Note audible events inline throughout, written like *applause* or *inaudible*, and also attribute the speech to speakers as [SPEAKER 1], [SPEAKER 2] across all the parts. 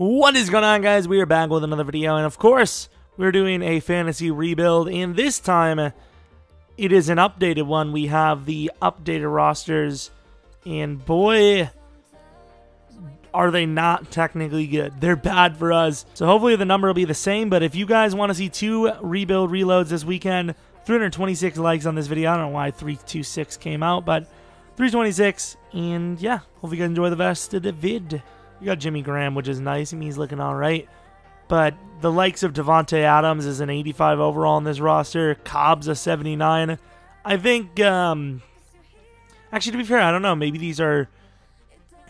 [SPEAKER 1] What is going on, guys? We are back with another video, and of course, we're doing a fantasy rebuild, and this time, it is an updated one. We have the updated rosters, and boy, are they not technically good. They're bad for us. So hopefully the number will be the same, but if you guys want to see two rebuild reloads this weekend, 326 likes on this video. I don't know why 326 came out, but 326, and yeah, hope you guys enjoy the rest of the vid. You got Jimmy Graham, which is nice. I mean, he's looking all right. But the likes of Davante Adams is an 85 overall on this roster. Cobb's a 79. I think, um, actually, to be fair, I don't know. Maybe these are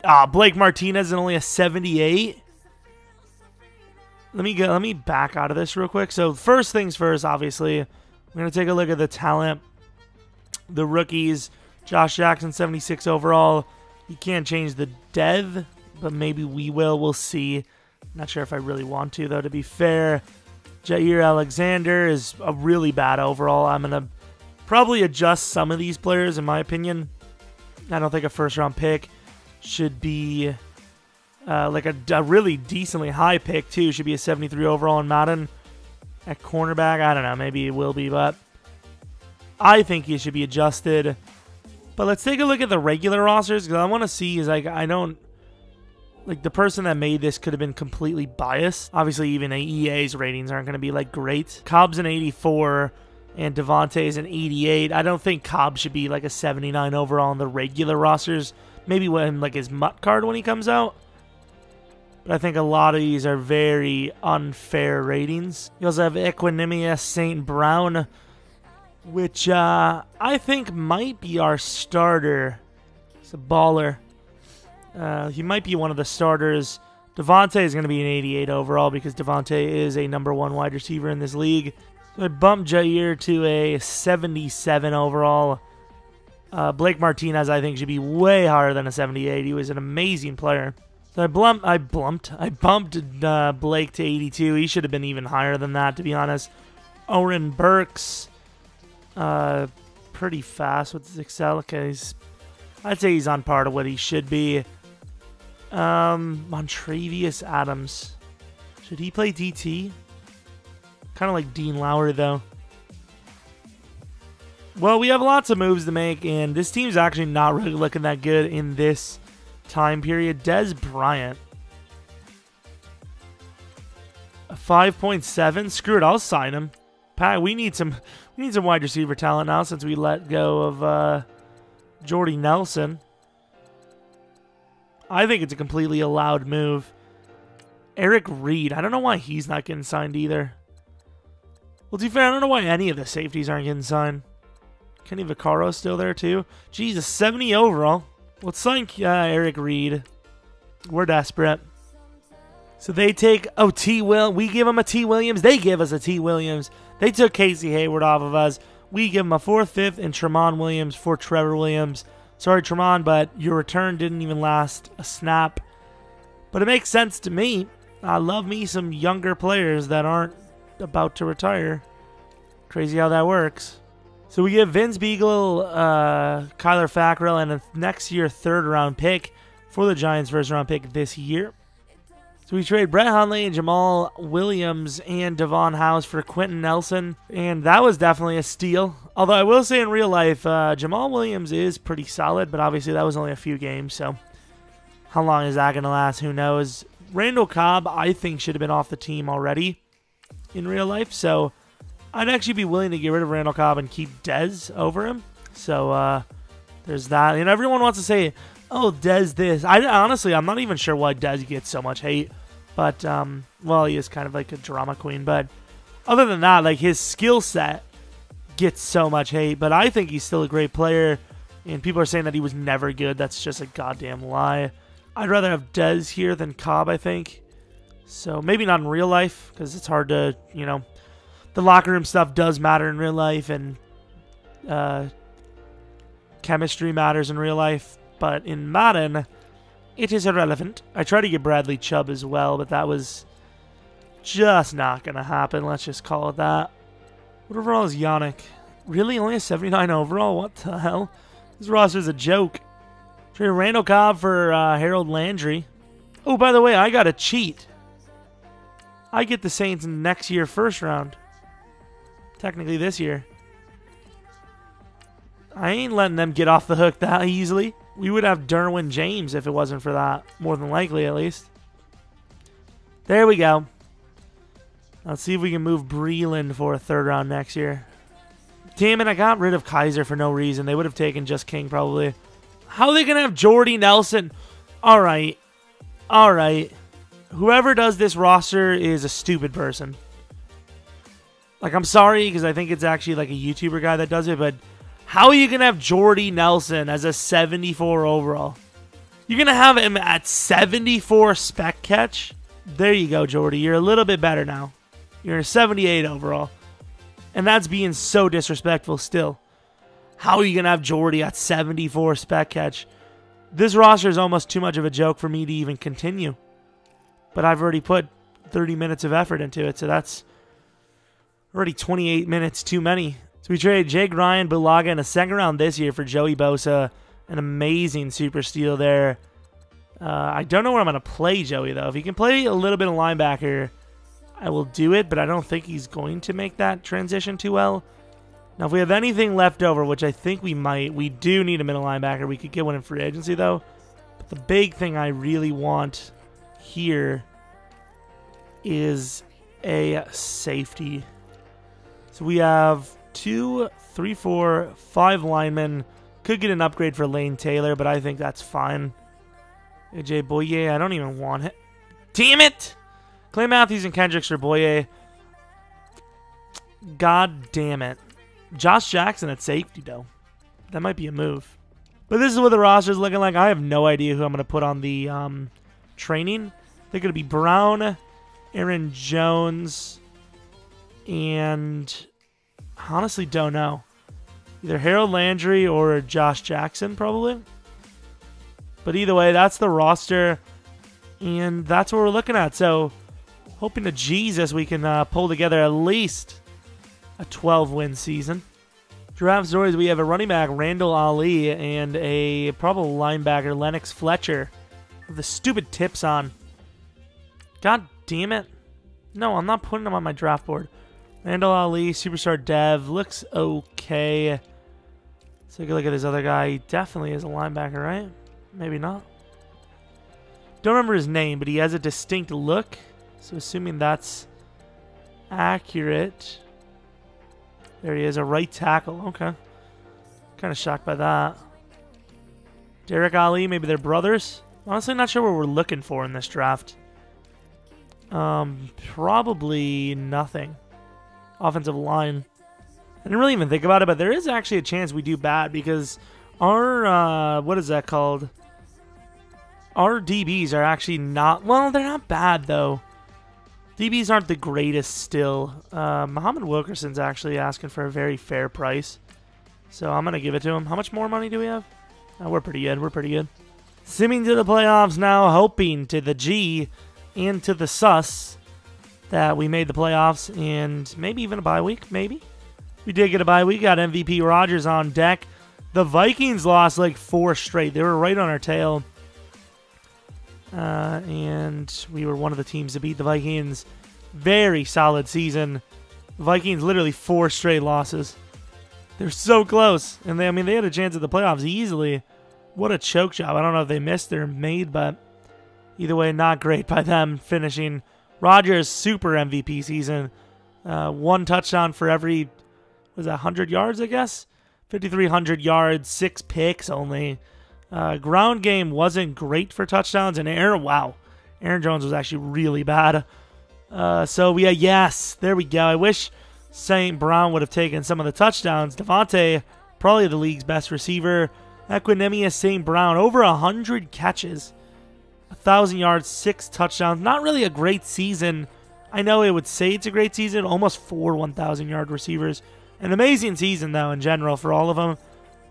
[SPEAKER 1] uh, Blake Martinez is only a 78. Let me go. Let me back out of this real quick. So first things first, obviously, we're gonna take a look at the talent, the rookies. Josh Jackson, 76 overall. You can't change the dev but maybe we will. We'll see. Not sure if I really want to, though, to be fair. Jaire Alexander is a really bad overall. I'm going to probably adjust some of these players, in my opinion. I don't think a first round pick should be uh, like a, a, really decently high pick, too. Should be a 73 overall in Madden. At cornerback, I don't know. Maybe it will be, but I think he should be adjusted. But let's take a look at the regular rosters because I want to see is like I don't like the person that made this could have been completely biased. Obviously, even EA's ratings aren't going to be like great. Cobb's an 84 and is an 88. I don't think Cobb should be like a 79 overall on the regular rosters. Maybe when like his MUT card when he comes out. But I think a lot of these are very unfair ratings. You also have Equanimeous St. Brown, which uh, I think might be our starter. He's a baller. Uh, he might be one of the starters. Davante is going to be an 88 overall because Davante is a number one wide receiver in this league. So I bumped Jaire to a 77 overall. Uh, Blake Martinez, I think, should be way higher than a 78. He was an amazing player. So I blumped, I blumped, I bumped uh, Blake to 82. He should have been even higher than that, to be honest. Oren Burks, uh, pretty fast with his Excel. Okay, I'd say he's on par to what he should be. Um, Montravius Adams. Should he play DT? Kind of like Dean Lowry, though. Well, we have lots of moves to make, and this team's actually not really looking that good in this time period. Dez Bryant. A 5.7? Screw it, I'll sign him. Pat, we need some we need some wide receiver talent now since we let go of uh, Jordy Nelson. I think it's a completely allowed move. Eric Reid, I don't know why he's not getting signed either. Well, to be fair, I don't know why any of the safeties aren't getting signed. Kenny Vaccaro still there too. Jesus, 70 overall. Let's sign uh, Eric Reid. We're desperate. So they take oh T Will. We give them a T Williams. They give us a T Williams. They took Casey Hayward off of us. We give them a fourth, fifth, and Tramon Williams for Trevor Williams. Sorry, Tramon, but your return didn't even last a snap. But it makes sense to me. I love me some younger players that aren't about to retire. Crazy how that works. So we give Vince Biegel, uh, Kyler Fackrell, and a next year third round pick for the Giants' first round pick this year. So we trade Brett Hundley, Jamaal Williams, and Davon House for Quenton Nelson, and that was definitely a steal. Although I will say in real life, uh, Jamaal Williams is pretty solid, but obviously that was only a few games, so how long is that going to last? Who knows? Randall Cobb, I think, should have been off the team already in real life, so I'd actually be willing to get rid of Randall Cobb and keep Dez over him. So uh, there's that. Know, everyone wants to say, "Oh, Dez this." I honestly, I'm not even sure why Dez gets so much hate. But um, well, he is kind of like a drama queen. But other than that, like his skill set gets so much hate. But I think he's still a great player. And people are saying that he was never good. That's just a goddamn lie. I'd rather have Dez here than Cobb. I think. So maybe not in real life because it's hard to you know. The locker room stuff does matter in real life, and uh, chemistry matters in real life. But in Madden, it is irrelevant. I tried to get Bradley Chubb as well, but that was just not going to happen. Let's just call it that. What overall is Yannick? Really? Only a 79 overall? What the hell? This roster's a joke. Trade Randall Cobb for uh, Harold Landry. Oh, by the way, I got a cheat. I get the Saints next year first round. Technically this year. I ain't letting them get off the hook that easily. We would have Derwin James if it wasn't for that. More than likely, at least. There we go. Let's see if we can move Breeland for a third round next year. Damn it, I got rid of Kizer for no reason. They would have taken just King, probably. How are they going to have Jordy Nelson? All right. All right. Whoever does this roster is a stupid person. Like, I'm sorry because I think it's actually like a YouTuber guy that does it, but how are you going to have Jordy Nelson as a 74 overall? You're going to have him at 74 spec catch? There you go, Jordy. You're a little bit better now. You're a 78 overall. And that's being so disrespectful still. How are you going to have Jordy at 74 spec catch? This roster is almost too much of a joke for me to even continue. But I've already put 30 minutes of effort into it, so that's already 28 minutes too many. We traded Jake Ryan, Bulaga, in a second round this year for Joey Bosa. An amazing super steal there. Uh, I don't know where I'm going to play Joey, though. If he can play a little bit of linebacker, I will do it, but I don't think he's going to make that transition too well. Now, if we have anything left over, which I think we might, we do need a middle linebacker. We could get one in free agency, though. But the big thing I really want here is a safety. So we have two, three, four, five linemen. Could get an upgrade for Lane Taylor, but I think that's fine. AJ Bouye, I don't even want it. Damn it! Clay Matthews and Kendricks for Bouye. God damn it. Josh Jackson at safety, though. That might be a move. But this is what the roster is looking like. I have no idea who I'm going to put on the um, training. They're going to be Brown, Aaron Jones, and honestly don't know. Either Harold Landry or Josh Jackson, probably. But either way, that's the roster, and that's what we're looking at. So hoping to Jesus we can uh, pull together at least a 12 win season. Draft stories we have a running back, Randall Ali, and a probable linebacker, Lennox Fletcher. The stupid tips on. God damn it. No, I'm not putting them on my draft board. Randall Ali, superstar dev, looks okay. Let's take a look at this other guy. He definitely is a linebacker, right? Maybe not. Don't remember his name, but he has a distinct look. So assuming that's accurate. There he is, a right tackle. Okay. Kind of shocked by that. Derek Ali, maybe they're brothers. Honestly, not sure what we're looking for in this draft. Um, probably nothing. Offensive line. I didn't really even think about it, but there is actually a chance we do bad because our, uh, what is that called? Our DBs are actually not, well, they're not bad though. DBs aren't the greatest still. Uh, Muhammad Wilkerson's actually asking for a very fair price. So I'm going to give it to him. How much more money do we have? Oh, we're pretty good. We're pretty good. Simming to the playoffs now, hoping to the G and to the sus that we made the playoffs and maybe even a bye week. Maybe. We did get a bye week. Got MVP Rodgers on deck. The Vikings lost like four straight. They were right on our tail. Uh, and we were one of the teams to beat the Vikings. Very solid season. Vikings literally four straight losses. They're so close, and they I mean they had a chance at the playoffs easily. What a choke job! I don't know if they missed or made, but either way, not great by them finishing. Rodgers super MVP season, uh, one touchdown for every was that hundred yards, I guess, fifty three hundred yards, six picks only. Uh, ground game wasn't great for touchdowns, and Aaron, wow, Aaron Jones was actually really bad. Uh, so yeah, yes, there we go. I wish St. Brown would have taken some of the touchdowns. Davante, probably the league's best receiver. Equanimeous St. Brown, over a hundred catches, a thousand yards, six touchdowns. Not really a great season. I know it would say it's a great season. Almost four 1,000 yard receivers. An amazing season though in general for all of them.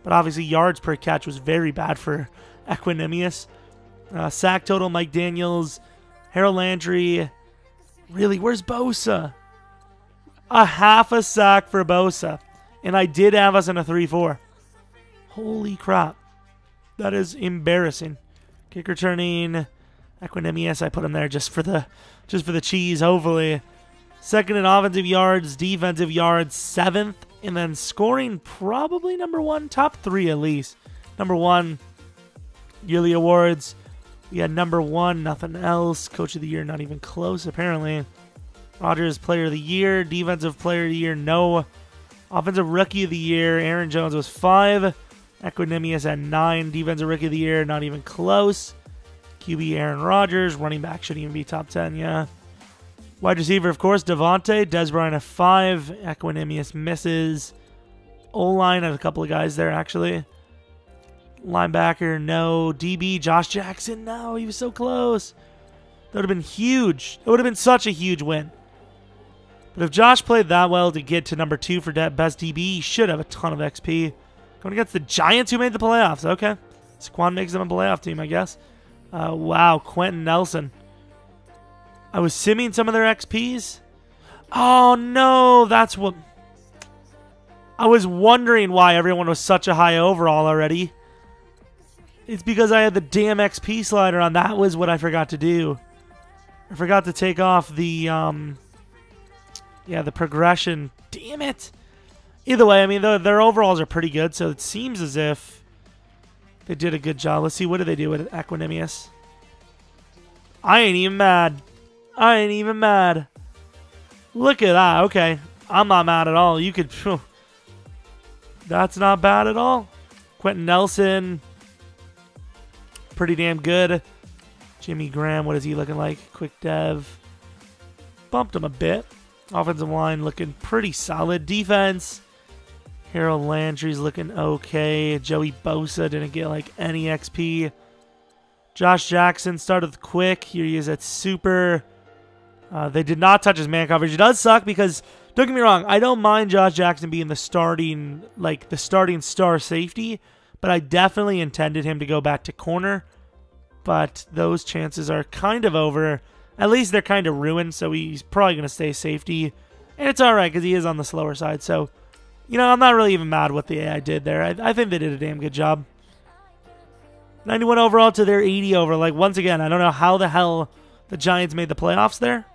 [SPEAKER 1] But obviously, yards per catch was very bad for *laughs* Equanimeous. Uh, sack total, Mike Daniels, Harold Landry. Really, where's Bosa? A half a sack for Bosa. And I did have us in a 3 4. Holy crap. That is embarrassing. Kick returning. Equanimeous, I put him there just for the just for the cheese, hopefully. Second in offensive yards, defensive yards, seventh, and then scoring probably number one, top three at least. Number one, yearly awards. We had number one, nothing else. Coach of the year, not even close, apparently. Rodgers, player of the year. Defensive player of the year, no. Offensive rookie of the year, Aaron Jones was five. Equanimeous at nine. Defensive rookie of the year, not even close. QB Aaron Rodgers. Running back should even be top 10, yeah. Wide receiver, of course, Davante. Dez Bryant at five. Equanimeous misses. O line a couple of guys there, actually. Linebacker, no. DB, Josh Jackson, no. He was so close. That would have been huge. It would have been such a huge win. But if Josh played that well to get to number two for best DB, he should have a ton of XP. Going against the Giants who made the playoffs. Okay. Saquon makes them a playoff team, I guess. Uh, wow, Quenton Nelson. I was simming some of their XPs. Oh, no. That's what... I was wondering why everyone was such a high overall already. It's because I had the damn XP slider on. That was what I forgot to do. I forgot to take off the, um... Yeah, the progression. Damn it. Either way, I mean, the, their overalls are pretty good, so it seems as if they did a good job. Let's see, what did they do with Equanimeous? I ain't even mad. I ain't even mad. Look at that. Okay. I'm not mad at all. You could... Phew. That's not bad at all. Quenton Nelson. Pretty damn good. Jimmy Graham, what is he looking like? Quick dev. Bumped him a bit. Offensive line looking pretty solid. Defense. Harold Landry's looking okay. Joey Bosa didn't get like any XP. Josh Jackson started quick. Here he is at super. Uh, they did not touch his man coverage. It does suck because don't get me wrong, I don't mind Josh Jackson being the starting like the starting star safety, but I definitely intended him to go back to corner. But those chances are kind of over. At least they're kind of ruined, so he's probably going to stay safety. And it's all right because he is on the slower side. So, you know, I'm not really even mad what the AI did there. I, I think they did a damn good job. 91 overall to their 80 over. Like, once again, I don't know how the hell the Giants made the playoffs there.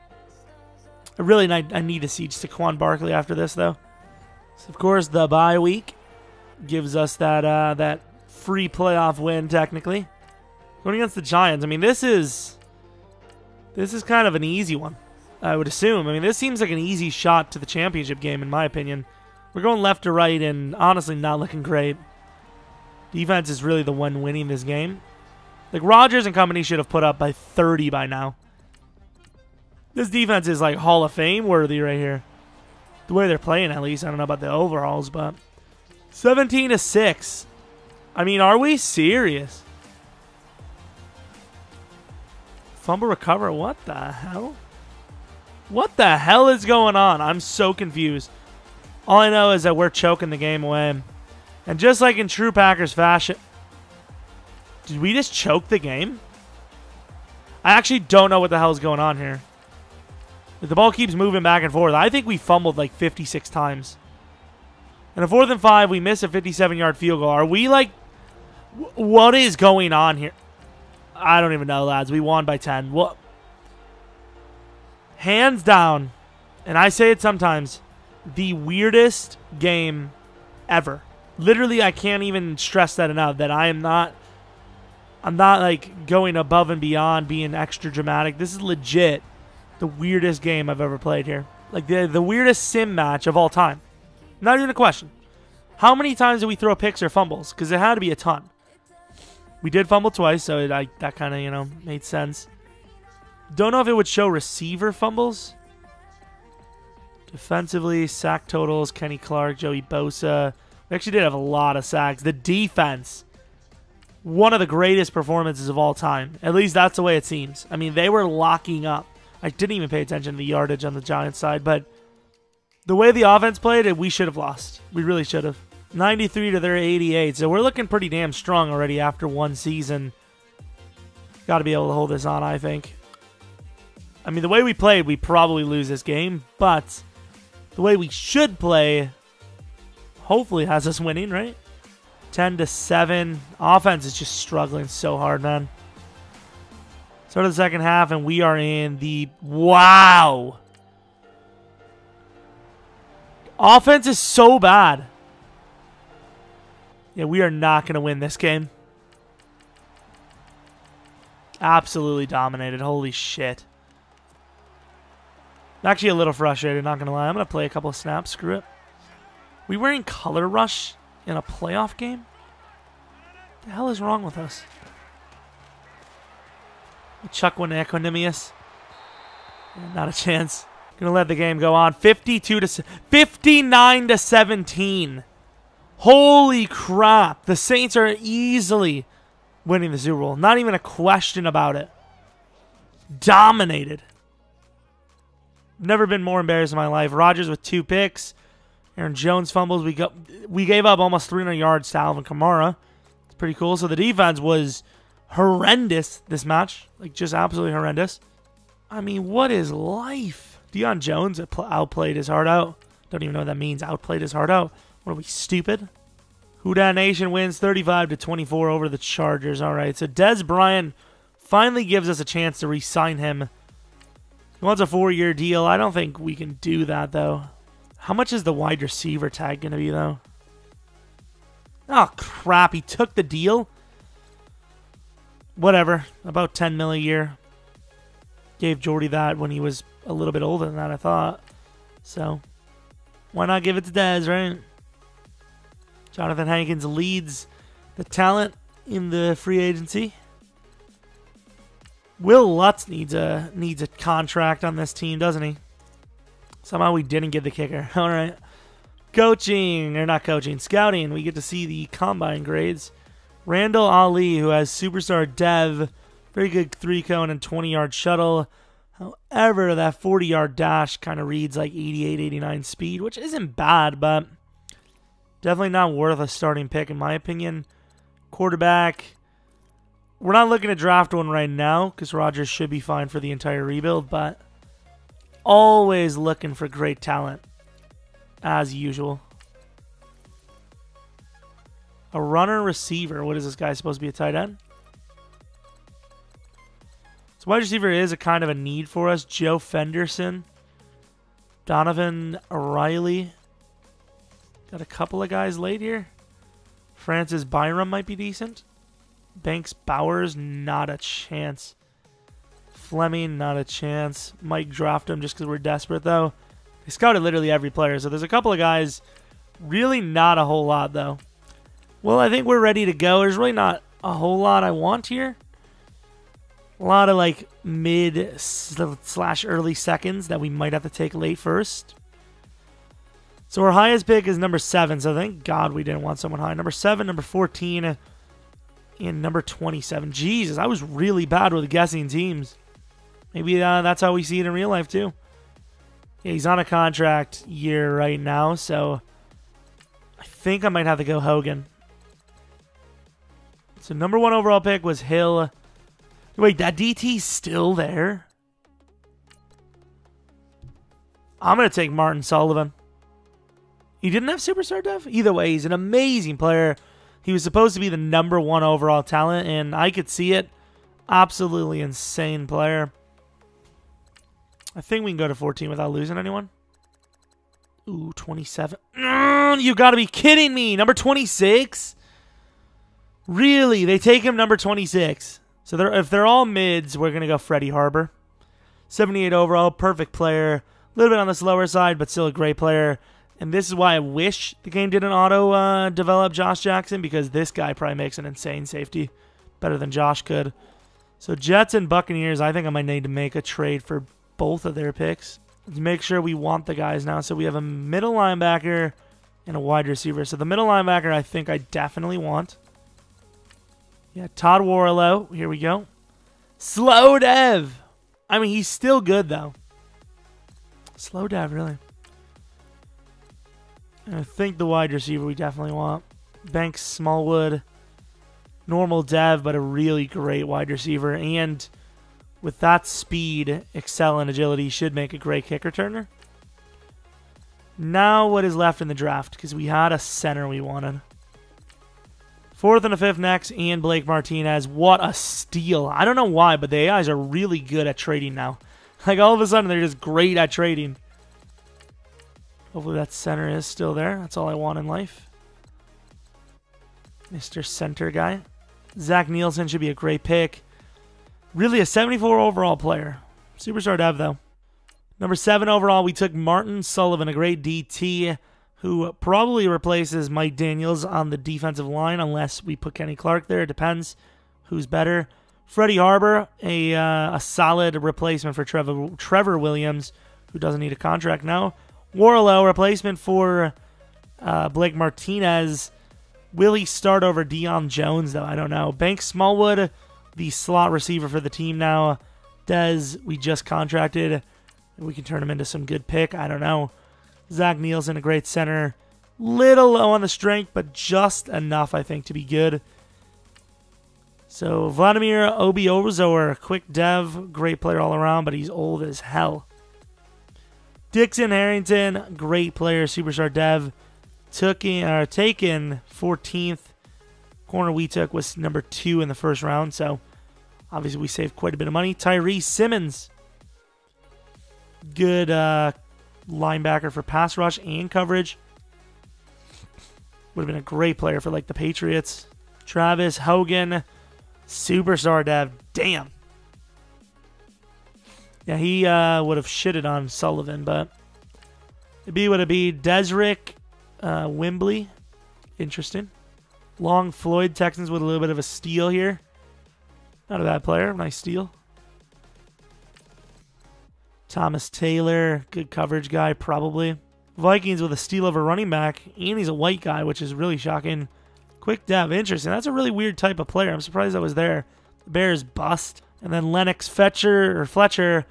[SPEAKER 1] I really I, I need to siege Saquon Barkley after this, though. So, of course, the bye week gives us that uh, that free playoff win, technically. Going against the Giants, I mean, this is this is kind of an easy one, I would assume. I mean, this seems like an easy shot to the championship game, in my opinion. We're going left to right and honestly not looking great. Defense is really the one winning this game. Like, Rodgers and company should have put up by 30 by now. This defense is like Hall of Fame worthy right here. The way they're playing, at least. I don't know about the overalls, but 17 to 6. I mean, are we serious? Fumble recover. What the hell? What the hell is going on? I'm so confused. All I know is that we're choking the game away. And just like in true Packers fashion... Did we just choke the game? I actually don't know what the hell is going on here. The ball keeps moving back and forth. I think we fumbled like 56 times. And a fourth and five, we miss a 57-yard field goal. Are we like... What is going on here? I don't even know, lads. We won by 10. What? Hands down, and I say it sometimes, the weirdest game ever. Literally, I can't even stress that enough. That I am not, I'm not like going above and beyond being extra dramatic. This is legit the weirdest game I've ever played here. Like the the weirdest sim match of all time. Not even a question. How many times did we throw picks or fumbles? Because it had to be a ton. We did fumble twice, so it, I, that kind of, you know, made sense. Don't know if it would show receiver fumbles. Defensively, sack totals, Kenny Clark, Joey Bosa. We actually did have a lot of sacks. The defense, one of the greatest performances of all time. At least that's the way it seems. I mean, they were locking up. I didn't even pay attention to the yardage on the Giants side, but the way the offense played, it, we should have lost. We really should have. 93 to their 88. So we're looking pretty damn strong already after one season. Got to be able to hold this on, I think. I mean, the way we played, we probably lose this game, but the way we should play hopefully has us winning, right? 10 to 7. Offense is just struggling so hard, man. Start of the second half, and we are in the wow. Offense is so bad. Yeah, we are not going to win this game. Absolutely dominated. Holy shit. Actually a little frustrated, not going to lie. I'm going to play a couple of snaps. Screw it. We wearing Color Rush in a playoff game? What the hell is wrong with us? Chuck one Equanimeous. Not a chance. Gonna let the game go on. 52 to 59 to 17. Holy crap. The Saints are easily winning the Super Bowl. Not even a question about it. Dominated. Never been more embarrassed in my life. Rodgers with two picks. Aaron Jones fumbles. We got we gave up almost 300 yards to Alvin Kamara. It's pretty cool. So the defense was horrendous this match. Like just absolutely horrendous. I mean, what is life? Deion Jones outplayed his heart out. Don't even know what that means. Outplayed his heart out. What are we stupid? Who Dat Nation wins 35 to 24 over the Chargers. All right. So Dez Bryant finally gives us a chance to re-sign him. He wants a four-year deal. I don't think we can do that though. How much is the wide receiver tag going to be though? Oh crap! He took the deal. Whatever. About 10 mil a year. Gave Jordy that when he was a little bit older than that, I thought. So, why not give it to Dez, right? Johnathan Hankins leads the talent in the free agency. Wil Lutz needs a needs a contract on this team, doesn't he? Somehow we didn't get the kicker. *laughs* All right. Coaching, or not coaching, scouting. We get to see the combine grades. Randall Ali, who has superstar dev, very good three cone and 20 yard shuttle. However, that 40 yard dash kind of reads like 88, 89 speed, which isn't bad, but definitely not worth a starting pick, in my opinion. Quarterback, we're not looking to draft one right now because Rodgers should be fine for the entire rebuild, but always looking for great talent, as usual. A runner receiver. What is this guy supposed to be a tight end? So wide receiver is a kind of a need for us. Joe Fenderson, Donovan O'Reilly. Got a couple of guys late here. Francis Byram might be decent. Banks Bowers, not a chance. Fleming, not a chance. Might draft him just because we're desperate, though. They scouted literally every player, so there's a couple of guys. Really not a whole lot, though. Well, I think we're ready to go. There's really not a whole lot I want here a lot of like mid slash early seconds that we might have to take late first. So our highest pick is number seven. So thank God we didn't want someone high. Number seven, number 14, and number 27. Jesus, I was really bad with guessing teams. Maybe uh, that's how we see it in real life too. Yeah, he's on a contract year right now, so I think I might have to go Hogan. So number one overall pick was Hill. Wait, that DT's still there? I'm going to take Martin Sullivan. He didn't have superstar dev? Either way, he's an amazing player. He was supposed to be the number one overall talent, and I could see it. Absolutely insane player. I think we can go to 14 without losing anyone. Ooh, 27. Mm, you got to be kidding me. Number 26? Really? They take him number 26. So they're, if they're all mids, we're going to go Freddie Harbor. 78 overall, perfect player. A little bit on the slower side, but still a great player. And this is why I wish the game didn't auto uh, develop Josh Jackson because this guy probably makes an insane safety. Better than Josh could. So Jets and Buccaneers, I think I might need to make a trade for both of their picks. Let's make sure we want the guys now. So we have a middle linebacker and a wide receiver. So the middle linebacker I think I definitely want. Yeah, Todd Warlow. Here we go. Slow Dev. I mean, he's still good, though. Slow Dev, really. I think the wide receiver we definitely want. Banks Smallwood. Normal Dev, but a really great wide receiver. And with that speed, excel, and agility, should make a great kick returner. Now what is left in the draft? Because we had a center we wanted. Fourth and a fifth next, and Blake Martinez. What a steal. I don't know why, but the AIs are really good at trading now. *laughs* Like, all of a sudden, they're just great at trading. Hopefully that center is still there. That's all I want in life. Mr. Center guy. Zach Nielsen should be a great pick. Really a 74 overall player. Superstar dev, though. Number seven overall, we took Martin Sullivan, a great DT who probably replaces Mike Daniels on the defensive line unless we put Kenny Clark there. It depends who's better. Freddie Harbor, a uh, a solid replacement for Trevor Trevor Williams, who doesn't need a contract now. Warlow, replacement for uh, Blake Martinez. Will he start over Deion Jones, though? I don't know. Bank Smallwood, the slot receiver for the team now. Dez, we just contracted. We can turn him into some good pick. I don't know. Zach Nielsen, a great center. Little low on the strength, but just enough, I think, to be good. So Vladimir Obiozor, quick dev, great player all around, but he's old as hell. Dixon Harrington, great player, superstar dev. Took in, uh, taken 14th. Corner we took was number two in the first round, so obviously we saved quite a bit of money. Tyree Simmons, good uh, linebacker for pass rush and coverage. Would have been a great player for like the Patriots. Travis Hogan, superstar dev. Damn. Yeah, he uh, would have shitted on Sullivan, but it'd be what it be. Desrick uh, Wimbley, interesting. Long Floyd Texans with a little bit of a steal here. Not a bad player. Nice steal. Thomas Taylor, good coverage guy, probably. Vikings with a steal of a running back, and he's a white guy, which is really shocking. Quick dev, interesting. That's a really weird type of player. I'm surprised that was there. The Bears bust. And then Lennox Fetcher or Fletcher.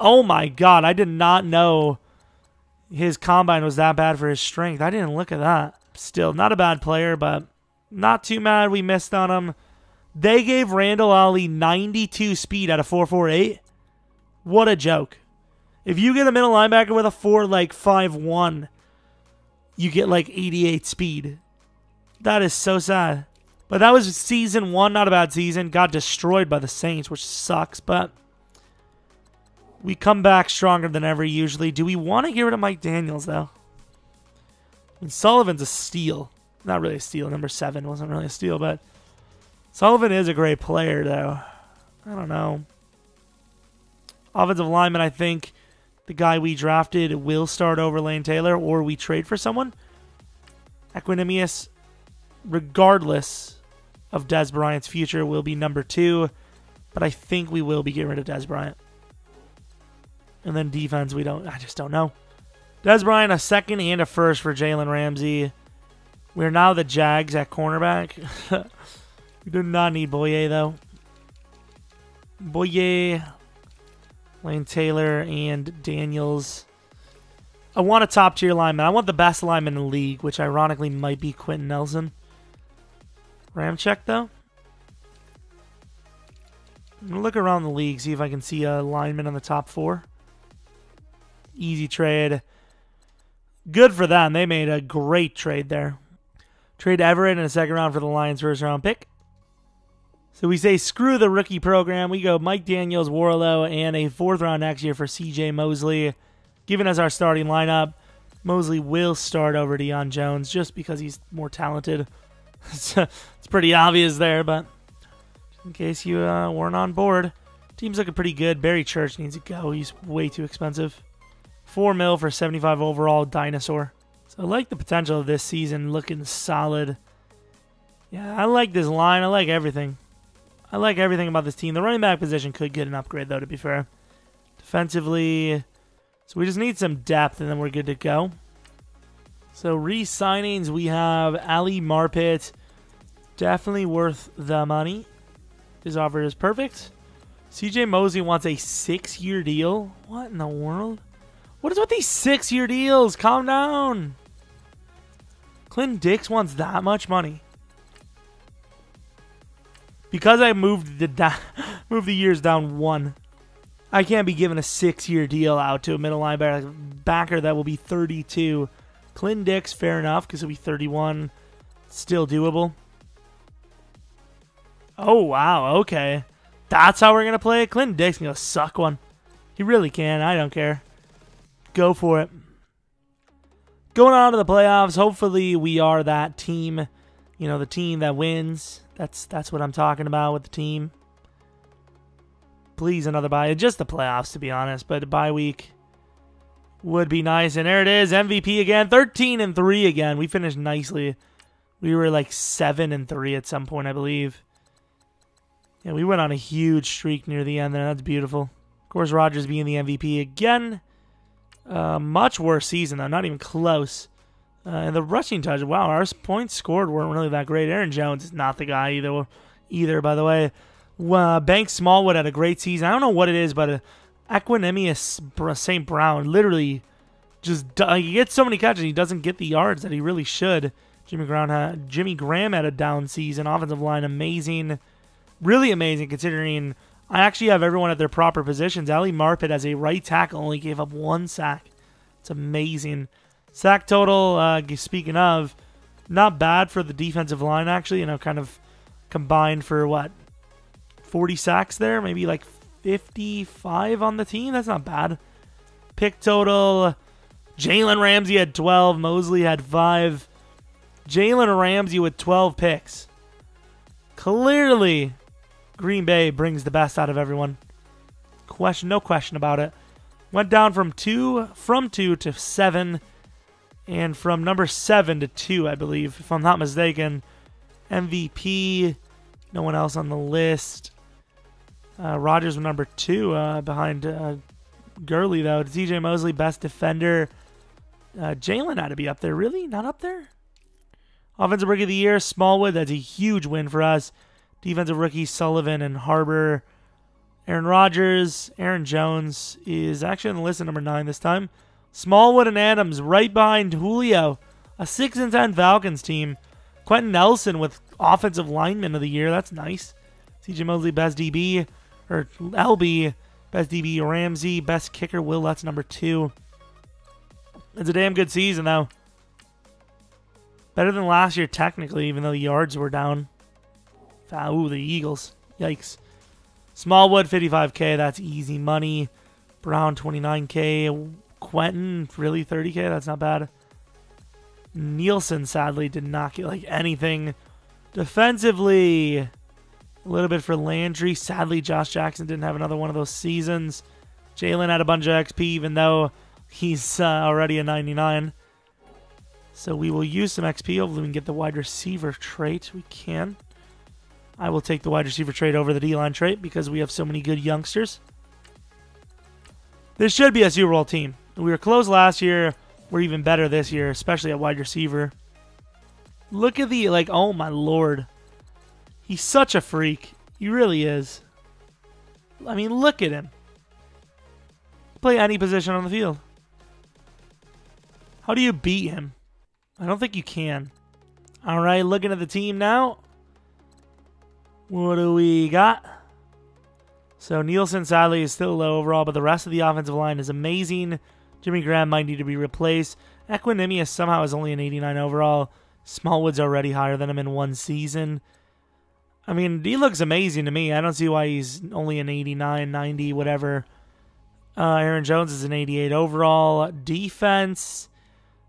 [SPEAKER 1] Oh my god, I did not know his combine was that bad for his strength. I didn't look at that. Still, not a bad player, but not too mad we missed on him. They gave Randall Ali 92 speed out of 448. What a joke. If you get a middle linebacker with a four like five one, you get like 88 speed. That is so sad. But that was season one, not a bad season. Got destroyed by the Saints, which sucks. But we come back stronger than ever usually. Do we want to get rid of Mike Daniels though? Sullivan's a steal. Not really a steal. Number seven wasn't really a steal, but Sullivan is a great player though. I don't know. Offensive lineman, I think the guy we drafted will start over Lane Taylor or we trade for someone. Equanimeous, regardless of Dez Bryant's future, will be number two. But I think we will be getting rid of Dez Bryant. And then defense, we don't. I just don't know. Dez Bryant, a second and a first for Jalen Ramsey. We're now the Jags at cornerback. *laughs* we do not need Bouye, though. Bouye, Lane Taylor and Daniels. I want a top tier lineman. I want the best lineman in the league, which ironically might be Quenton Nelson. Ramczyk, though. I'm going to look around the league, see if I can see a lineman on the top four. Easy trade. Good for them. They made a great trade there. Trade Everett in a second round for the Lions' first round pick. So we say screw the rookie program. We go Mike Daniels, Warlow, and a fourth round next year for CJ Mosley. Giving us our starting lineup, Mosley will start over Deion Jones just because he's more talented. *laughs* it's, pretty obvious there, but in case you uh, weren't on board, team's looking pretty good. Barry Church needs to go. He's way too expensive. Four mil for 75 overall dinosaur. So I like the potential of this season looking solid. Yeah, I like this line. I like everything. I like everything about this team. The running back position could get an upgrade, though, to be fair. Defensively, so we just need some depth, and then we're good to go. So re-signings, we have Ali Marpet. Definitely worth the money. His offer is perfect. CJ Mosley wants a six-year deal. What in the world? What is with these six-year deals? Calm down. Clint Dix wants that much money because I moved the *laughs* moved the years down one. I can't be given a six-year deal out to a middle linebacker backer that will be 32. Clint Dix, fair enough, because he'll be 31. Still doable. Oh, wow. Okay. That's how we're going to play it? Clinton Dix can go suck one. He really can. I don't care. Go for it. Going on to the playoffs. Hopefully we are that team. You know, the team that wins. That's that's what I'm talking about with the team. Please another bye. Just the playoffs, to be honest. But a bye week would be nice. And there it is. MVP again. 13 and 3 again. We finished nicely. We were like 7 and 3 at some point, I believe. Yeah, we went on a huge streak near the end there. That's beautiful. Of course, Rodgers being the MVP again. Uh, much worse season, though. Not even close. Uh, and the rushing touch, wow, our points scored weren't really that great. Aaron Jones is not the guy either, either by the way. Uh, Banks Smallwood had a great season. I don't know what it is, but uh, Equanimeous St. Brown literally just he gets so many catches, he doesn't get the yards that he really should. Jimmy Graham had, Jimmy Graham had a down season. Offensive line amazing, really amazing considering I actually have everyone at their proper positions. Ali Marpet as a right tackle only gave up one sack. It's amazing. Sack total. Uh, speaking of, not bad for the defensive line actually. You know, kind of combined for what 40 sacks there, maybe like 55 on the team. That's not bad. Pick total. Jalen Ramsey had 12. Mosley had 5. Jalen Ramsey with 12 picks. Clearly, Green Bay brings the best out of everyone. Question, no question about it. Went down from two, from two to seven, and from number seven to two, I believe, if I'm not mistaken. MVP, no one else on the list. Uh, Rodgers was number two uh, behind uh, Gurley, though. DJ Mosley, best defender. Uh, Jalen had to be up there. Really? Not up there? Offensive Rookie of the Year, Smallwood. That's a huge win for us. Defensive rookie Sullivan and Harbor. Aaron Rodgers, Aaron Jones is actually on the list at number nine this time. Smallwood and Adams right behind Julio. A 6 and 10 Falcons team. Quenton Nelson with offensive lineman of the year. That's nice. CJ Mosley, best DB. Or LB, best DB. Ramsey, best kicker. Will, that's number two. It's a damn good season, though. Better than last year, technically, even though the yards were down. Ooh, the Eagles. Yikes. Smallwood, 55K. That's easy money. Brown, 29K. Quenton, really 30K. That's not bad. Nielsen, sadly, did not get like anything. Defensively, a little bit for Landry. Sadly, Josh Jackson didn't have another one of those seasons. Jalen had a bunch of XP, even though he's uh, already a 99. So we will use some XP. Hopefully, we can get the wide receiver trait. We can. I will take the wide receiver trade over the D line trait because we have so many good youngsters. This should be a Super Bowl team. We were close last year. We're even better this year, especially at wide receiver. Look at the, like, oh my lord. He's such a freak. He really is. I mean, look at him. Play any position on the field. How do you beat him? I don't think you can. All right, looking at the team now. What do we got? So Nielsen sadly is still low overall, but the rest of the offensive line is amazing. Jimmy Graham might need to be replaced. Equanimeous somehow is only an 89 overall. Smallwood's already higher than him in one season. I mean, he looks amazing to me. I don't see why he's only an 89, 90, whatever. Uh, Aaron Jones is an 88 overall. Defense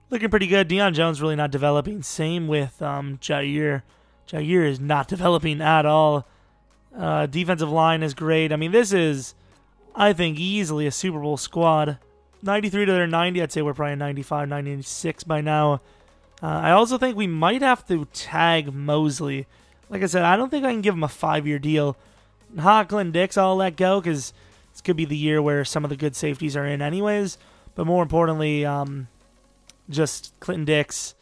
[SPEAKER 1] looking pretty good. Deion Jones really not developing. Same with um, Jaire. Jaire is not *laughs* developing at all. Uh, defensive line is great. I mean, this is, I think, easily a Super Bowl squad. 93 to their 90. I'd say we're probably 95, 96 by now. Uh, I also think we might have to tag Mosley. Like I said, I don't think I can give him a five-year deal. Hocklin Dix, I'll let go because this could be the year where some of the good safeties are in, anyways. But more importantly, um, just Clinton Dix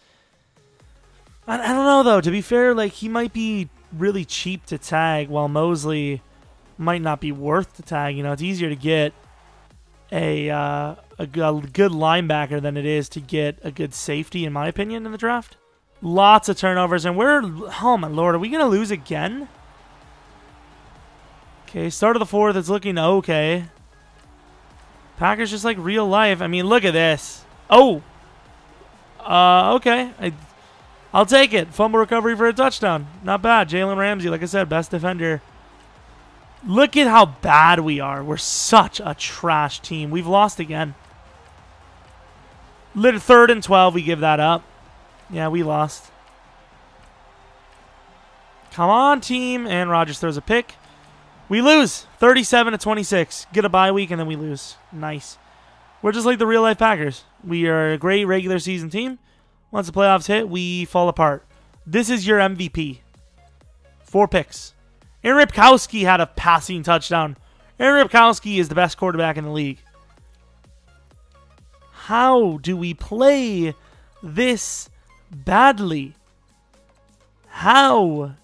[SPEAKER 1] I, I don't know though. To be fair, like he might be really cheap to tag, while Mosley might not be worth to tag. You know, it's easier to get a uh, a, a good linebacker than it is to get a good safety, in my opinion, in the draft. Lots of turnovers, and we're oh my lord, are we gonna lose again? Okay, start of the fourth, it's looking okay. Packers just like real life. I mean, look at this. Oh, uh, okay. I I'll take it. Fumble recovery for a touchdown. Not bad. Jalen Ramsey, like I said, best defender. Look at how bad we are. We're such a trash team. We've lost again. Lit third and 12, we give that up. Yeah, we lost. Come on, team. And Rodgers throws a pick. We lose 37 to 26. Get a bye week and then we lose. Nice. We're just like the real life Packers. We are a great regular season team. Once the playoffs hit, we fall apart. This is your MVP. Four picks. Aaron Ripkowski had a passing touchdown. Aaron Ripkowski is the best quarterback in the league. How do we play this badly? How?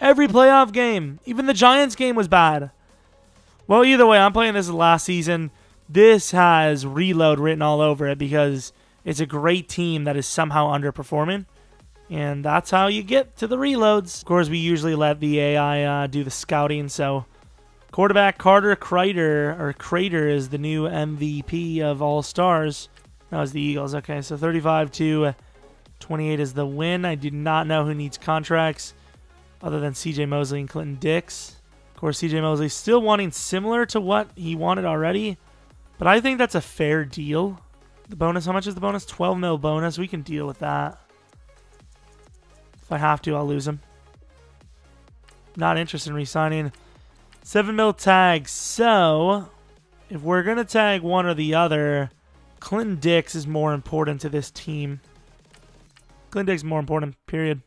[SPEAKER 1] Every playoff game, even the Giants game was bad. Well, either way, I'm playing this last season. This has reload written all over it because it's a great team that is somehow underperforming. And that's how you get to the reloads. Of course, we usually let the AI uh, do the scouting. So, quarterback Carter Kreider, or Crater, is the new MVP of All Stars. That was the Eagles. Okay, so 35 to 28 is the win. I do not know who needs contracts other than CJ Mosley and Clinton Dix. Of course, CJ Mosley still wanting similar to what he wanted already, but I think that's a fair deal. The bonus, how much is the bonus? 12 mil bonus. We can deal with that. If I have to, I'll lose him. Not interested in re-signing. 7 mil tag. So, if we're going to tag one or the other, Clinton Dix is more important to this team. Clinton Dix is more important, period.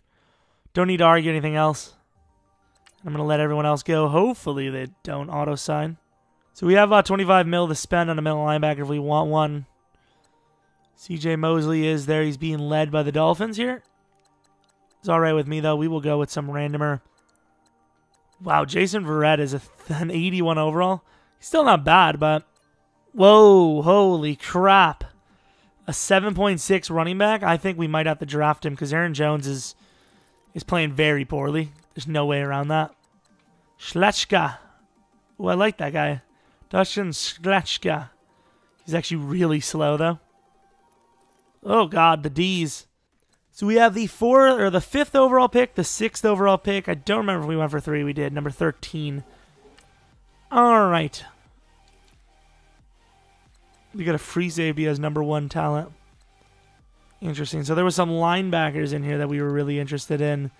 [SPEAKER 1] Don't need to argue anything else. I'm going to let everyone else go. Hopefully they don't auto-sign. So we have about 25 mil to spend on a middle linebacker if we want one. CJ Mosley is there. He's being led by the Dolphins here. It's all right with me, though. We will go with some randomer. Wow, Jason Verrett is a, an 81 overall. He's still not bad, but... Whoa, holy crap. A 7.6 running back? I think we might have to draft him because Aaron Jones is is playing very poorly. There's no way around that. Schlechka. Oh, I like that guy. Dustin Schlechka. He's actually really slow, though. Oh, God, the D's. So we have the four or the fifth overall pick, the sixth overall pick. I don't remember if we went for three. We did. Number 13. All right. We got a free safety as number one talent. Interesting. So there was some linebackers in here that we were really interested in.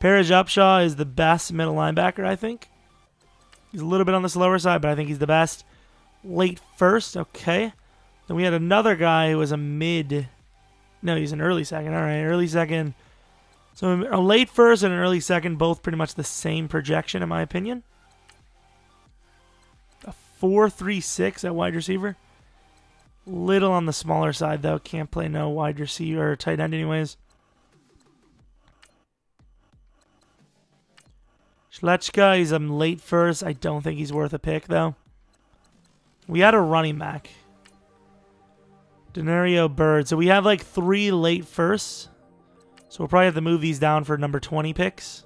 [SPEAKER 1] Parrish Upshaw is the best middle linebacker, I think. He's a little bit on the slower side, but I think he's the best. Late first, okay. Then we had another guy who was a mid. No, he's an early second. All right, early second. So a late first and an early second, both pretty much the same projection, in my opinion. A 4 3 6 at wide receiver. Little on the smaller side, though. Can't play no wide receiver or tight end, anyways. Schlechka, he's a late first. I don't think he's worth a pick, though. We had a running back. Denario Bird. So we have like three late firsts. So we'll probably have to move these down for number 20 picks.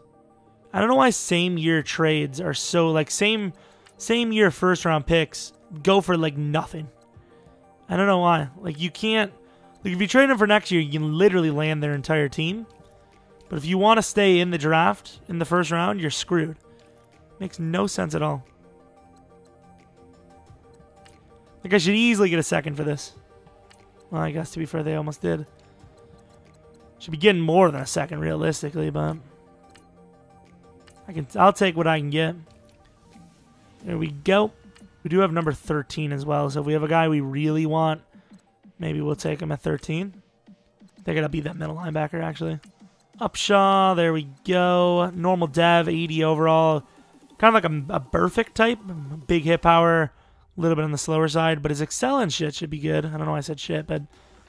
[SPEAKER 1] I don't know why same year trades are so like same same year first round picks go for like nothing. I don't know why. Like you can't like if you trade them for next year, you can literally land their entire team. But if you want to stay in the draft in the first round, you're screwed. Makes no sense at all. Like I should easily get a second for this. Well, I guess to be fair, they almost did. Should be getting more than a second realistically, but I can I'll take what I can get. There we go. We do have number 13 as well, so if we have a guy we really want, maybe we'll take him at 13. They're going to be that middle linebacker, actually. Upshaw, there we go. Normal dev, 80 overall. Kind of like a, a perfect type. Big hit power, a little bit on the slower side, but his excel and shit should be good. I don't know why I said shit, but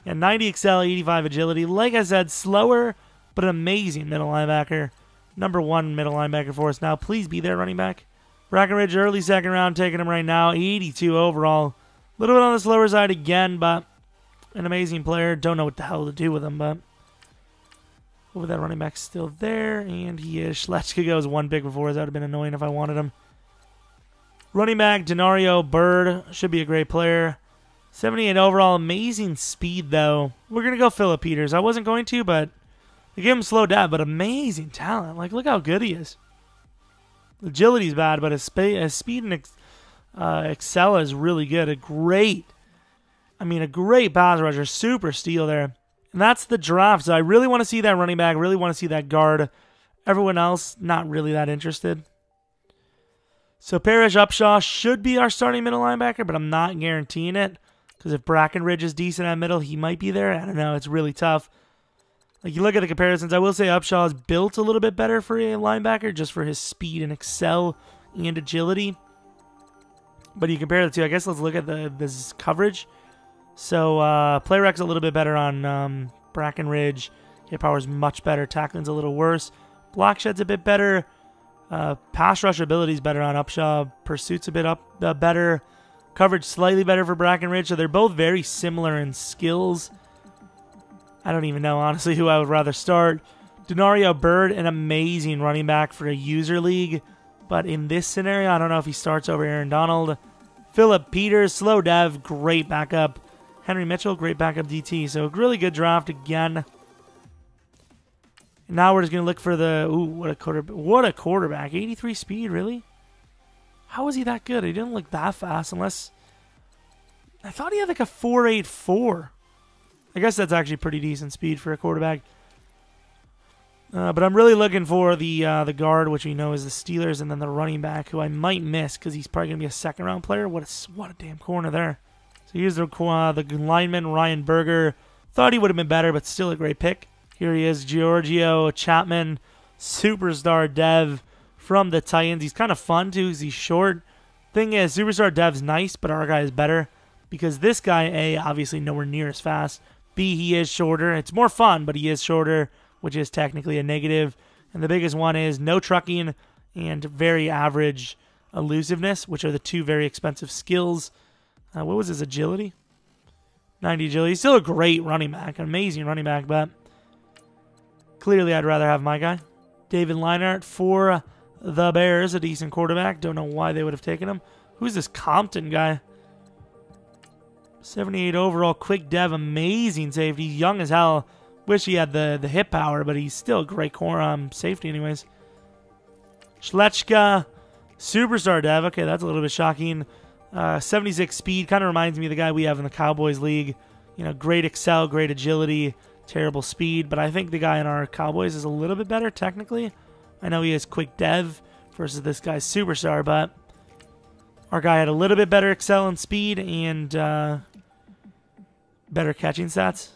[SPEAKER 1] yeah, 90 excel, 85 agility. Like I said, slower, but an amazing middle linebacker. Number one middle linebacker for us now. Please be there, running back. Brackenridge, early second round, taking him right now. 82 overall. A little bit on the slower side again, but an amazing player. Don't know what the hell to do with him, but over that running back still there, and he is. Goes one pick before. That would have been annoying if I wanted him. Running back, Denario Bird should be a great player. 78 overall. Amazing speed, though. We're going to go Philip Peters. I wasn't going to, but they gave him slow down, but amazing talent. Like, look how good he is. Agility's bad, but his, sp- his speed and ex- uh, Excel is really good. A great, I mean, a great pass rusher. Super steal there. And that's the draft. So I really want to see that running back. Really want to see that guard. Everyone else, not really that interested. So Parrish Upshaw should be our starting middle linebacker, but I'm not guaranteeing it. Because if Brackenridge is decent at middle, he might be there. I don't know. It's really tough. Like you look at the comparisons, I will say Upshaw is built a little bit better for a linebacker, just for his speed and excel and agility. But you compare the two, I guess let's look at the this coverage. So uh, play rec's a little bit better on um, Brackenridge. Hit power's much better. Tackling's a little worse. Block shed's a bit better. Uh, pass rush ability is better on Upshaw. Pursuit's a bit up uh, better. Coverage slightly better for Brackenridge. So they're both very similar in skills. I don't even know honestly who I would rather start. Denario Bird, an amazing running back for a user league. But in this scenario, I don't know if he starts over Aaron Donald. Philip Peters, slow dev, great backup. Henry Mitchell, great backup DT. So really good draft again. Now we're just gonna look for the ooh, what a quarter what a quarterback. 83 speed, really? How was he that good? He didn't look that fast unless I thought he had like a 484. I guess that's actually pretty decent speed for a quarterback. Uh, but I'm really looking for the uh, the guard, which we know is the Steelers, and then the running back, who I might miss because he's probably gonna be a second round player. What a what a damn corner there! So here's the uh, the lineman Ryan Berger. Thought he would have been better, but still a great pick. Here he is, Giorgio Chapman, superstar dev from the Titans. He's kind of fun too because he's short. Thing is, superstar dev's nice, but our guy is better because this guy, A, obviously nowhere near as fast. B, he is shorter. It's more fun, but he is shorter, which is technically a negative. And the biggest one is no trucking and very average elusiveness, which are the two very expensive skills. Uh, what was his agility? 90 agility. He's still a great running back, an amazing running back, but clearly I'd rather have my guy. David Leinart for the Bears, a decent quarterback. Don't know why they would have taken him. Who's this Compton guy? 78 overall, quick dev, amazing safety. Young as hell. Wish he had the, the hip power, but he's still a great core um, safety anyways. Schlechka, superstar dev. Okay, that's a little bit shocking. Uh, 76 speed, kind of reminds me of the guy we have in the Cowboys League. You know, great excel, great agility, terrible speed, but I think the guy in our Cowboys is a little bit better technically. I know he has quick dev versus this guy's superstar, but our guy had a little bit better excel in speed and uh, better catching stats.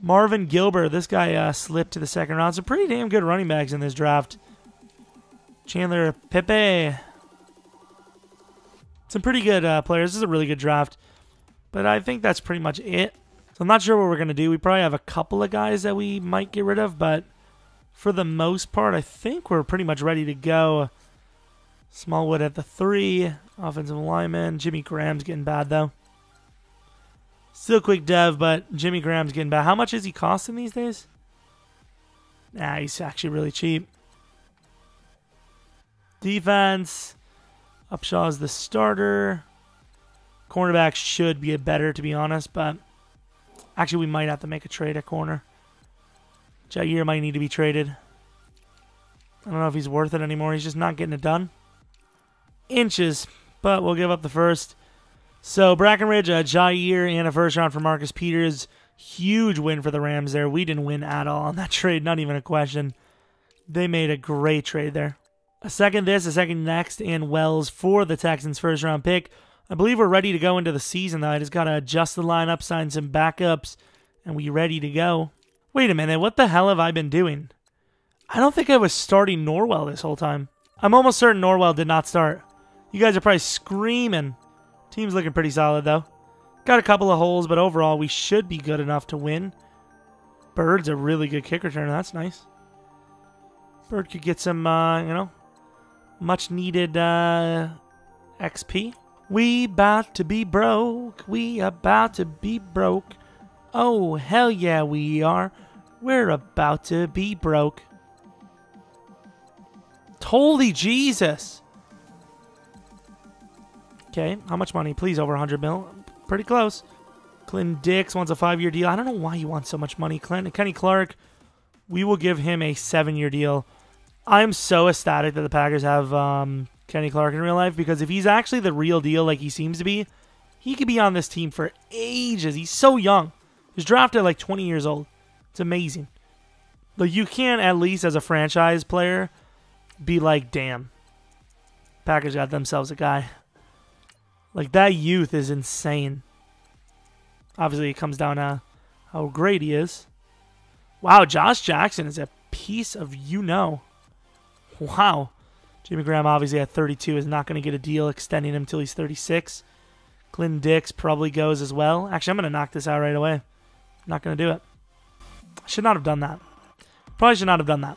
[SPEAKER 1] Marvin Gilbert, this guy uh, slipped to the second round. Some pretty damn good running backs in this draft. Chandler Pepe. Some pretty good uh, players. This is a really good draft. But I think that's pretty much it. So I'm not sure what we're going to do. We probably have a couple of guys that we might get rid of, but for the most part, I think we're pretty much ready to go. Smallwood at the three. Offensive lineman. Jimmy Graham's getting bad, though. Still quick dev, but Jimmy Graham's getting bad. How much is he costing these days? Nah, he's actually really cheap. Defense. Upshaw's the starter. Cornerback should be a better, to be honest, but actually we might have to make a trade at corner. Jaire might need to be traded. I don't know if he's worth it anymore. He's just not getting it done. Inches, but we'll give up the first. So Brackenridge, uh, Jaire, and a first round for Marcus Peters. Huge win for the Rams there. We didn't win at all on that *laughs* trade, not even a question. They made a great trade there. A second this, a second next, and Wells for the Texans' first round pick. I believe we're ready to go into the season, though. I just got to adjust the lineup, sign some backups, and we ready to go. Wait a minute, what the hell have I been doing? I don't think I was starting Norwell this whole time. I'm almost certain Norwell did not start. You guys are probably screaming. Team's looking pretty solid, though. Got a couple of holes, but overall, we should be good enough to win. Bird's a really good kick returner. That's nice. Bird could get some, uh, you know, much needed uh, XP. We about to be broke. We about to be broke. Oh, hell yeah, we are. We're about to be broke. Holy Jesus. Okay, how much money? Please, over 100 mil. Pretty close. Clint Dix wants a five-year deal. I don't know why he wants so much money. Clint Kenny Clark, we will give him a seven-year deal. I'm so ecstatic that the Packers have um, Kenny Clark in real life because if he's actually the real deal, like he seems to be, he could be on this team for ages. He's so young. He's drafted like 20 years old. It's amazing. Like you can't at least as a franchise player be like, damn, Packers got themselves a guy. Like that youth is insane. Obviously, it comes down to how great he is. Wow, Josh Jackson is a piece of you know. Wow. Jimmy Graham obviously at 32 is not going to get a deal extending him until he's 36. Clint Dix probably goes as well. Actually, I'm going to knock this out right away. Not going to do it. Should not have done that. Probably should not have done that.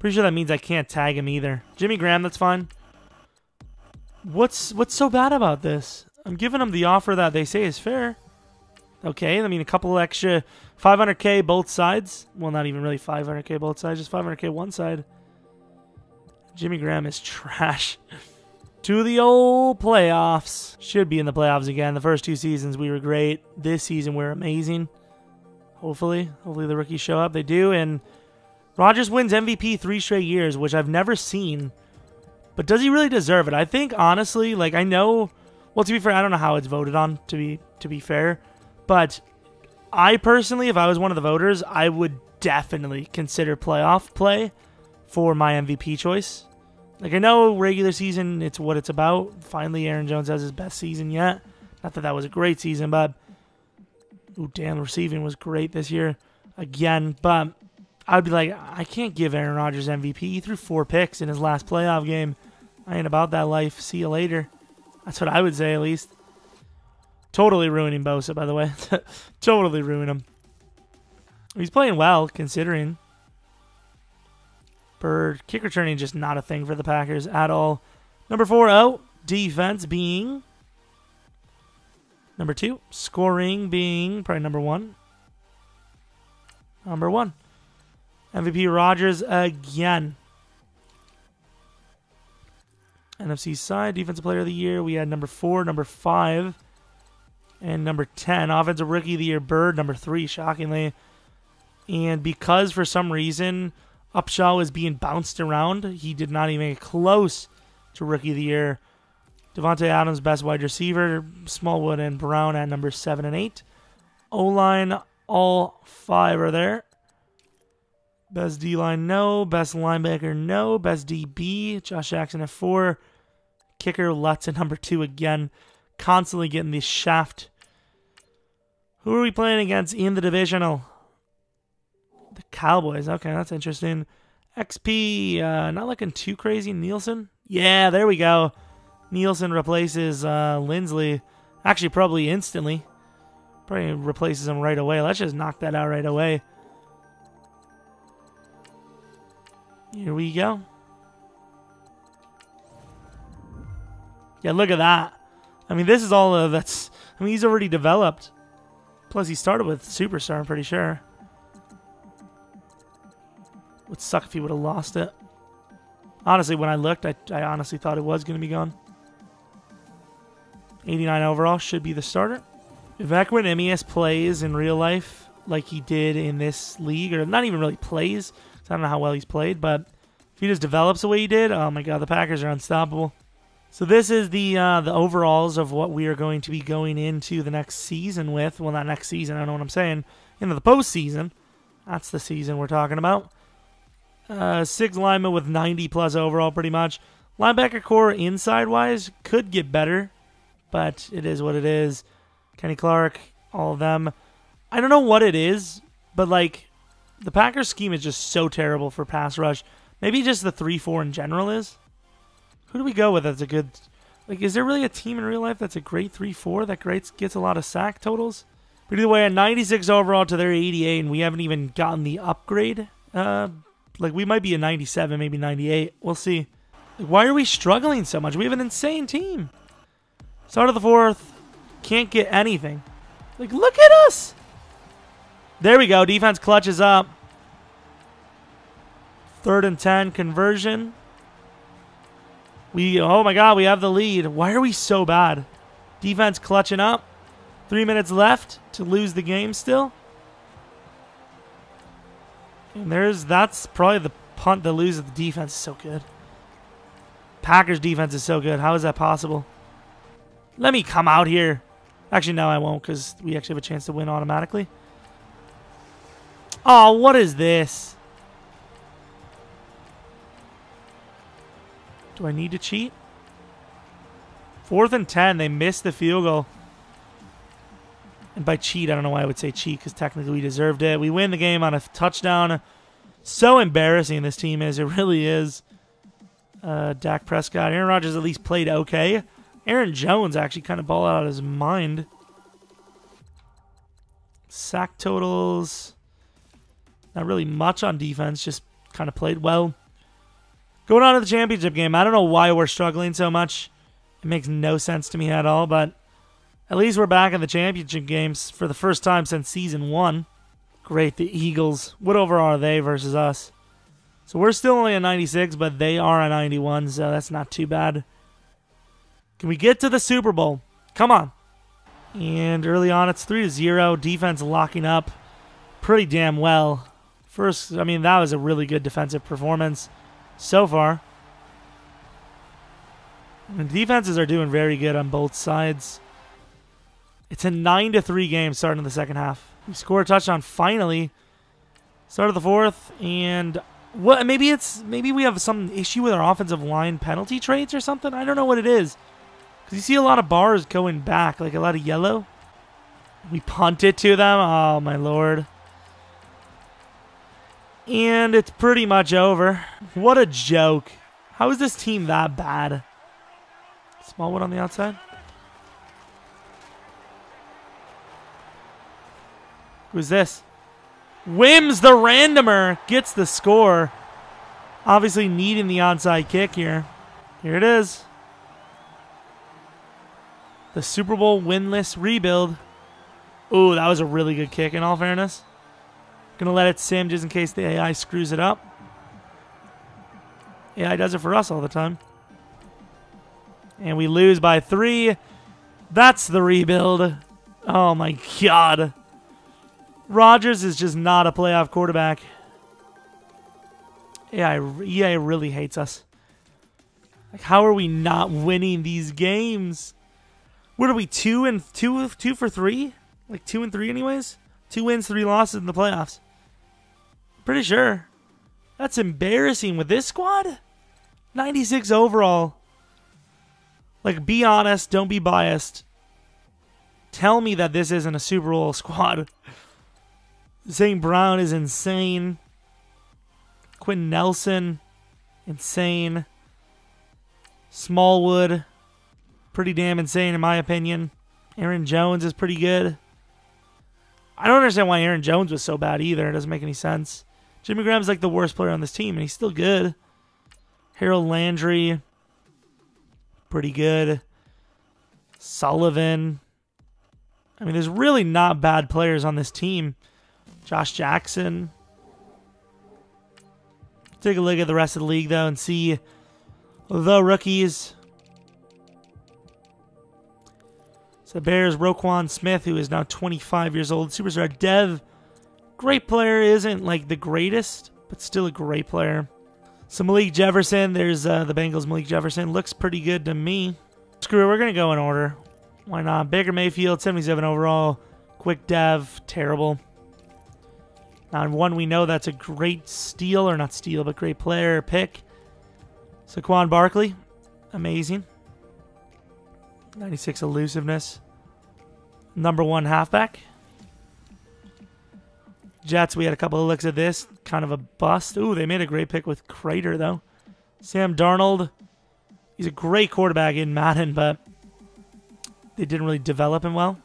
[SPEAKER 1] Pretty sure that means I can't tag him either. Jimmy Graham, that's fine. What's what's so bad about this? I'm giving him the offer that they say is fair. Okay, I mean a couple extra 500k both sides. Well, not even really 500k both sides, just 500k one side. Jimmy Graham is trash. to the old playoffs. Should be in the playoffs again. The first two seasons we were great. This season we're amazing. Hopefully, hopefully the rookies show up. They do, and Rodgers wins MVP three straight years, which I've never seen. But does he really deserve it? I think honestly, like I know. Well, to be fair, I don't know how it's voted on. To be to be fair, but I personally, if I was one of the voters, I would definitely consider playoff play for my MVP choice. Like I know regular season, it's what it's about. Finally, Aaron Jones has his best season yet. Not that that was a great season, but ooh, damn, receiving was great this year again. But I'd be like, I can't give Aaron Rodgers MVP. He threw four picks in his last playoff game. I ain't about that life. See you later. That's what I would say, at least. Totally ruining Bosa, by the way. *laughs* totally ruining him. He's playing well, considering. Bird. Kick returning just not a thing for the Packers at all. Number four, oh, defense being. Number two, scoring being probably number one. Number one. MVP Rodgers again. NFC side, Defensive Player of the Year. We had number four, number five, and number 10. Offensive Rookie of the Year, Bird, number three, shockingly. And because for some reason Upshaw was being bounced around, he did not even get close to Rookie of the Year. Davante Adams, best wide receiver. Smallwood and Brown at number seven and eight. O line, all five are there. Best D line, no. Best linebacker, no. Best DB, Josh Jackson at four. Kicker, Lutz at number two again. Constantly getting the shaft. Who are we playing against in the divisional? The Cowboys. Okay, that's interesting. XP, uh, not looking too crazy. Nielsen? Yeah, there we go. Nielsen replaces uh, Linsley. Actually, probably instantly. Probably replaces him right away. Let's just knock that out right away. Here we go. Yeah, look at that. I mean, this is all uh, that's. I mean, he's already developed. Plus, he started with Superstar, I'm pretty sure. Would suck if he would have lost it. Honestly, when I looked, I, I honestly thought it was going to be gone. 89 overall should be the starter. If Equanimeous plays in real life like he did in this league, or not even really plays, I don't know how well he's played, but if he just develops the way he did, oh my god, the Packers are unstoppable. So this is the uh, the overalls of what we are going to be going into the next season with. Well, not next season. I don't know what I'm saying. Into the postseason. That's the season we're talking about. Uh, six linemen with 90 plus overall, pretty much. Linebacker core inside wise could get better, but it is what it is. Kenny Clark, all of them. I don't know what it is, but like the Packers scheme is just so terrible for pass rush. Maybe just the 3 4 in general is. Who do we go with that's a good. Like, is there really a team in real life that's a great 3 4 that great, gets a lot of sack totals? But either way, a 96 overall to their 88, and we haven't even gotten the upgrade. Uh, like, we might be a 97, maybe 98. We'll see. Like, why are we struggling so much? We have an insane team. Start of the fourth. Can't get anything. Like, look at us. There we go. Defense clutches up. Third and 10 conversion. We, oh my God, we have the lead. Why are we so bad? Defense clutching up. Three minutes left to lose the game still. And there's, that's probably the punt that loses. The defense is so good. Packers defense is so good. How is that possible? Let me come out here. Actually, no, I won't because we actually have a chance to win automatically. Oh, what is this? Do I need to cheat? Fourth and 10. They missed the field goal. And by cheat, I don't know why I would say cheat because technically we deserved it. We win the game on a touchdown. So embarrassing this team is. It really is. Uh, Dak Prescott. Aaron Rodgers at least played okay. Aaron Jones actually kind of balled out of his mind. Sack totals. Not really much on defense. Just kind of played well. Going on to the championship game. I don't know why we're struggling so much. It makes no sense to me at all, but at least we're back in the championship games for the first time since season one. Great, the Eagles. What over are they versus us? So we're still only a 96, but they are a 91, so that's not too bad. Can we get to the Super Bowl? Come on. And early on, it's 3 to 0. Defense locking up pretty damn well. First, I mean, that was a really good defensive performance so far. And defenses are doing very good on both sides. It's a 9 to 3 game starting in the second half. We score a touchdown finally. Start of the fourth, and what? Maybe it's maybe we have some issue with our offensive line penalty trades or something. I don't know what it is. Because you see a lot of bars going back, like a lot of yellow. We punt it to them. Oh, my lord. And it's pretty much over. What a joke. How is this team that bad? Smallwood on the outside. Who's this? Wims, the randomer, gets the score. Obviously needing the onside kick here. Here it is. The Super Bowl winless rebuild. Ooh, that was a really good kick in all fairness. Gonna let it sim just in case the AI screws it up. AI does it for us all the time. And we lose by three. That's the rebuild. Oh my god. Rodgers is just not a playoff quarterback. Yeah, EA really hates us. Like, how are we not winning these games? What are we two and two two for three? Like two and three, anyways. Two wins, three losses in the playoffs. Pretty sure. That's embarrassing with this squad. 96 overall. Like, be honest. Don't be biased. Tell me that this isn't a Super Bowl *laughs* squad. St. Brown is insane. Quenton Nelson, insane. Smallwood, pretty damn insane in my opinion. Aaron Jones is pretty good. I don't understand why Aaron Jones was so bad either. It doesn't make any sense. Jimmy Graham's like the worst player on this team, and he's still good. Harold Landry, pretty good. Sullivan. I mean, there's really not bad players on this team. Josh Jackson. Take a look at the rest of the league, though, and see the rookies. So Bears, Roquan Smith, who is now 25 years old. Superstar Dev. Great player. Isn't like the greatest, but still a great player. So Malik Jefferson. There's uh, the Bengals. Malik Jefferson. Looks pretty good to me. Screw it. We're going to go in order. Why not? Baker Mayfield, 77 overall. Quick Dev. Terrible. On one, we know that's a great steal, or not steal, but great player pick. Saquon Barkley, amazing. 96 elusiveness. Number one halfback. Jets, we had a couple of looks at this. Kind of a bust. Ooh, they made a great pick with Crater, though. Sam Darnold. He's a great quarterback in Madden, but they didn't really develop him well.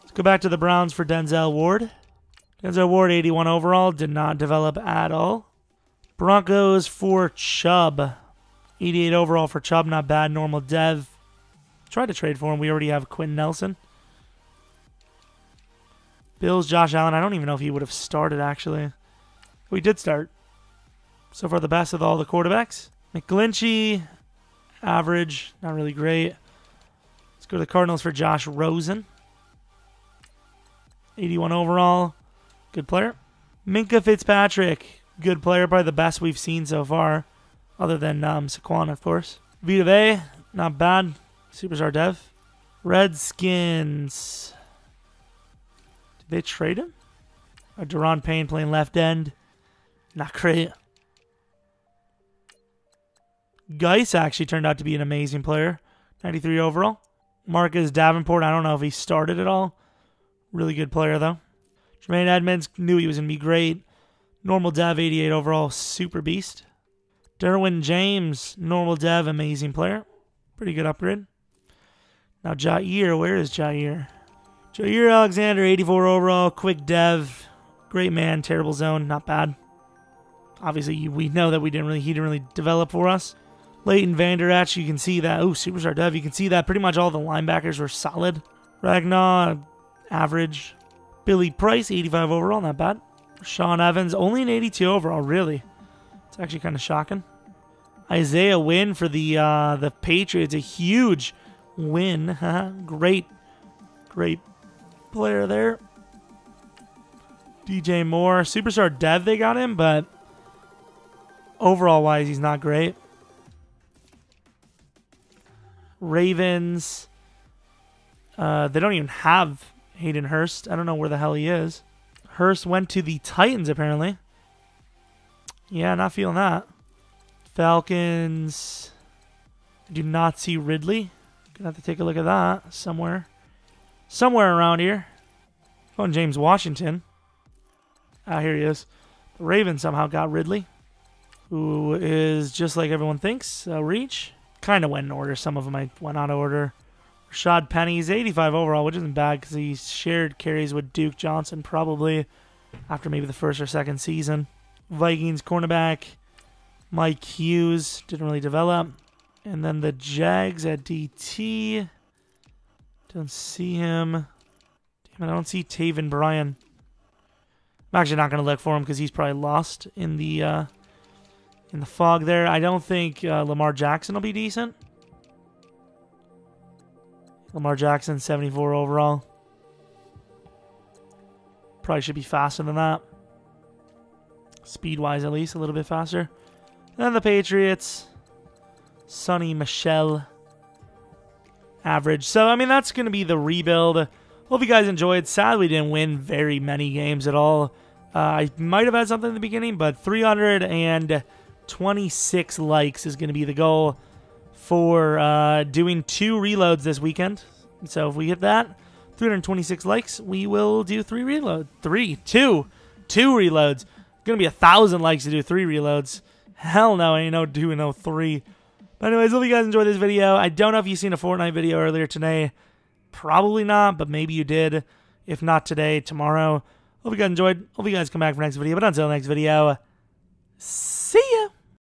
[SPEAKER 1] Let's go back to the Browns for Denzel Ward. Denzel Ward, 81 overall, did not develop at all. Broncos for Chubb. 88 overall for Chubb, not bad. Normal dev. Tried to trade for him. We already have Quenton Nelson. Bills, Josh Allen. I don't even know if he would have started, actually. We did start. So far, the best of all the quarterbacks. McGlinchey, average, not really great. Let's go to the Cardinals for Josh Rosen. 81 overall, good player. Minkah Fitzpatrick, good player, probably the best we've seen so far, other than um, Saquon, of course. Vita Vea, not bad. Superstar Dev. Redskins. Did they trade him? A Da'Ron Payne playing left end. Not great. Guice actually turned out to be an amazing player. 93 overall. Marcus Davenport, I don't know if he started at all. Really good player, though. Tremaine Edmunds knew he was going to be great. Normal dev, 88 overall, super beast. Derwin James, normal dev, amazing player. Pretty good upgrade. Now Jaire, where is Jaire? Jaire Alexander, 84 overall, quick dev, great man, terrible zone, not bad. Obviously, we know that we didn't really he didn't really develop for us. Leighton Vander Esch, you can see that. Oh, superstar dev, you can see that pretty much all the linebackers were solid. Ragnow, average. Billy Price, 85 overall, not bad. Sean Evans, only an 82 overall, really. It's actually kind of shocking. Isaiah Wynn for the uh, the Patriots, a huge win. *laughs* great, great player there. DJ Moore, superstar dev, they got him, but overall wise, he's not great. Ravens, uh, they don't even have Hayden Hurst. I don't know where the hell he is. Hurst went to the Titans, apparently. Yeah, not feeling that. Falcons. I do not see Ridley. Gonna have to take a look at that somewhere. Somewhere around here. Going James Washington. Ah, here he is. The Ravens somehow got Ridley, who is just like everyone thinks. Uh, reach. Kind of went in order. Some of them I went out of order. Rashaad Penny, he's 85 overall, which isn't bad because he shared carries with Duke Johnson probably after maybe the first or second season. Vikings cornerback Mike Hughes didn't really develop. And then the Jags at DT. Don't see him. Damn it, I don't see Taven Bryan. I'm actually not going to look for him because he's probably lost in the uh, in the fog there. I don't think uh, Lamar Jackson will be decent. Lamar Jackson, 74 overall. Probably should be faster than that. Speed-wise, at least, a little bit faster. And then the Patriots. Sony Michel, Average. So, I mean, that's going to be the rebuild. Hope you guys enjoyed. Sadly, didn't win very many games at all. Uh, I might have had something in the beginning, but 326 likes is going to be the goal for uh, doing two reloads this weekend. So if we hit that, 326 likes, we will do three reloads. Three, two, two reloads. Gonna be a thousand likes to do three reloads. Hell no, I ain't no doing no three. But anyways, hope you guys enjoyed this video. I don't know if you've seen a Fortnite video earlier today. Probably not, but maybe you did. If not today, tomorrow. Hope you guys enjoyed. Hope you guys come back for next video. But until next video, see ya.